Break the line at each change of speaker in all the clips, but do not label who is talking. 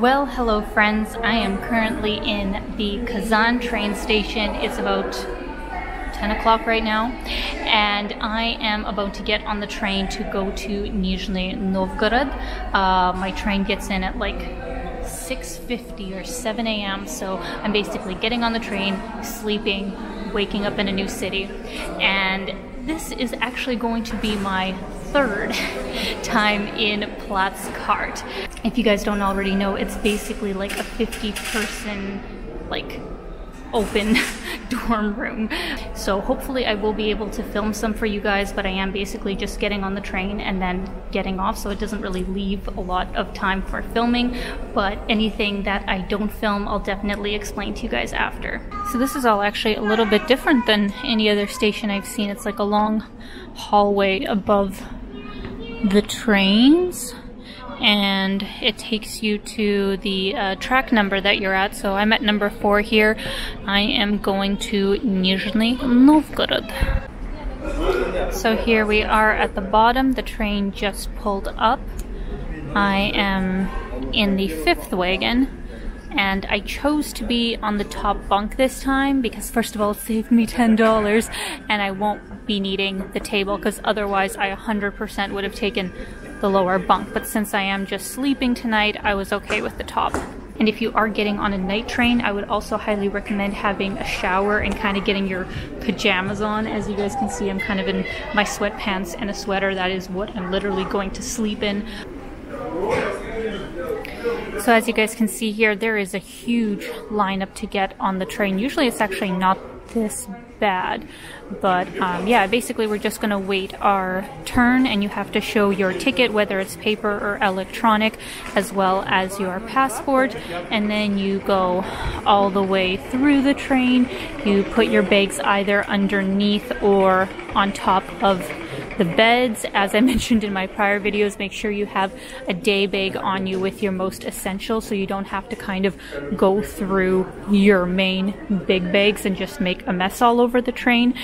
Well, hello friends. I am currently in the Kazan train station. It's about 10 o'clock right now and I am about to get on the train to go to Nizhny Novgorod. Uh, my train gets in at like 6.50 or 7 a.m. so I'm basically getting on the train, sleeping, waking up in a new city and this is actually going to be my third time in Platz Cart. If you guys don't already know, it's basically like a 50 person like open dorm room. So hopefully I will be able to film some for you guys, but I am basically just getting on the train and then getting off, so it doesn't really leave a lot of time for filming, but anything that I don't film, I'll definitely explain to you guys after. So this is all actually a little bit different than any other station I've seen. It's like a long hallway above the trains and it takes you to the uh, track number that you're at. So I'm at number four here. I am going to Nizhny Novgorod. So here we are at the bottom. The train just pulled up. I am in the fifth wagon and I chose to be on the top bunk this time because first of all it saved me $10 and I won't be needing the table because otherwise I 100% would have taken the lower bunk but since I am just sleeping tonight I was okay with the top. And if you are getting on a night train, I would also highly recommend having a shower and kind of getting your pajamas on. As you guys can see, I'm kind of in my sweatpants and a sweater. That is what I'm literally going to sleep in. So as you guys can see here, there is a huge lineup to get on the train. Usually it's actually not this bad, but um, yeah, basically we're just gonna wait our turn and you have to show your ticket, whether it's paper or electronic, as well as your passport, and then you go all the way through the train. You put your bags either underneath or on top of the beds, as I mentioned in my prior videos, make sure you have a day bag on you with your most essential so you don't have to kind of go through your main big bags and just make a mess all over the train.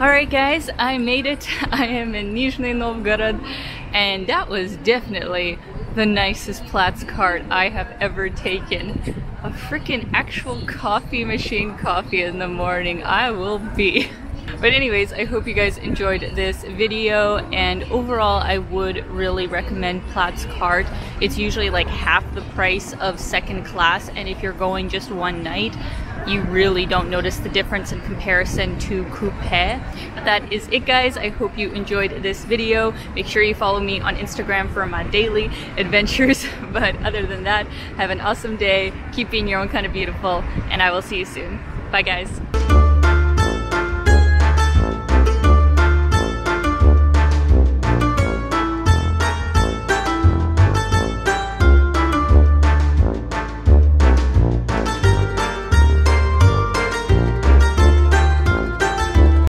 Alright guys, I made it. I am in Nizhny Novgorod and that was definitely the nicest Platzkart I have ever taken. A freaking actual coffee machine coffee in the morning. I will be. But anyways, I hope you guys enjoyed this video and overall I would really recommend Platzkart. It's usually like half the price of second class and if you're going just one night, you really don't notice the difference in comparison to coupe. That is it guys. I hope you enjoyed this video. Make sure you follow me on Instagram for my daily adventures. But other than that, have an awesome day. Keep being your own kind of beautiful and I will see you soon. Bye guys.